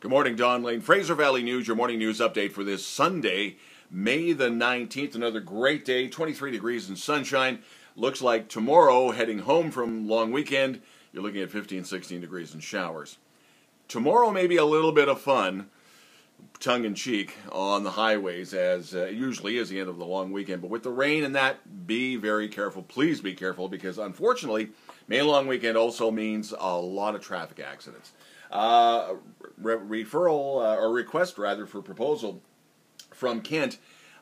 Good morning, Don Lehn. Fraser Valley News, your morning news update for this Sunday, May the 19th. Another great day, 23 degrees and sunshine. Looks like tomorrow, heading home from long weekend, you're looking at 15, 16 degrees and showers. Tomorrow, maybe a little bit of fun, tongue in cheek, on the highways, as uh, usually is the end of the long weekend. But with the rain and that, be very careful. Please be careful because unfortunately, May long weekend also means a lot of traffic accidents. Uh, re- referral uh, or request rather for proposal from Kent.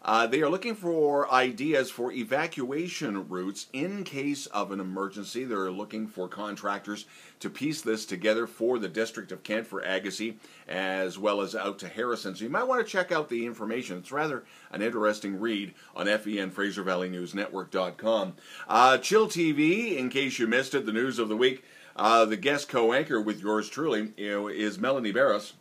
Uh, they are looking for ideas for evacuation routes in case of an emergency. They're looking for contractors to piece this together for the District of Kent for Agassiz as well as out to Harrison. So you might want to check out the information. It's rather an interesting read on FVN Fraser Valley News. Uh, Chill TV, in case you missed it, the news of the week. Uh, the guest co-anchor with yours truly you know, is Mellany Barros,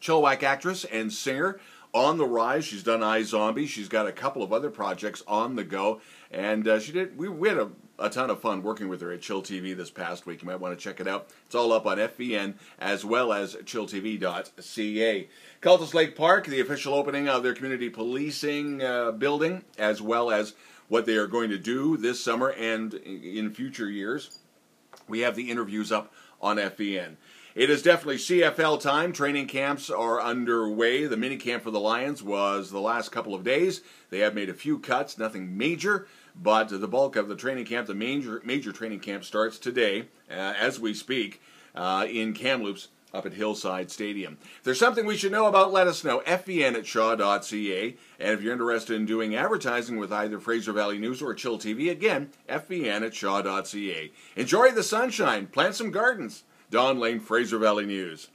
Chilliwack actress and singer on the rise. She's done iZombie. She's got a couple of other projects on the go, and uh, she did. We, we had a, a, ton of fun working with her at Chill TV this past week. You might want to check it out. It's all up on FVN as well as chilltv.ca. Cultus Lake Park, the official opening of their community policing uh, building, as well as what they are going to do this summer and in future years. We have the interviews up on FVN. It is definitely CFL time. Training camps are underway. The mini camp for the Lions was the last couple of days. They have made a few cuts, nothing major, but the bulk of the training camp, the major major training camp, starts today uh, as we speak uh, in Kamloops up at Hillside Stadium. If there's something we should know about, let us know. FVN at shaw.ca. And if you're interested in doing advertising with either Fraser Valley News or Chill TV, again, FVN at shaw.ca. Enjoy the sunshine. Plant some gardens. Don Lehn, Fraser Valley News.